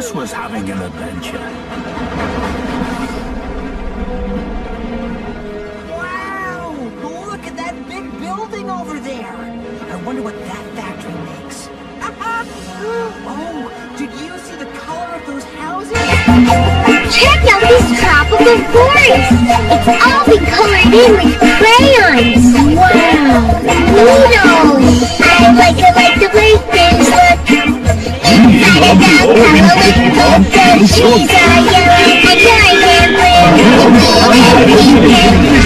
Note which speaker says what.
Speaker 1: us was having an adventure.
Speaker 2: Wow! Look at that big building over there. I wonder what that factory makes. oh, did you see the color of those houses?
Speaker 3: Check out this tropical forest! It's all been colored in with crayons! Wow! Needles! i got caught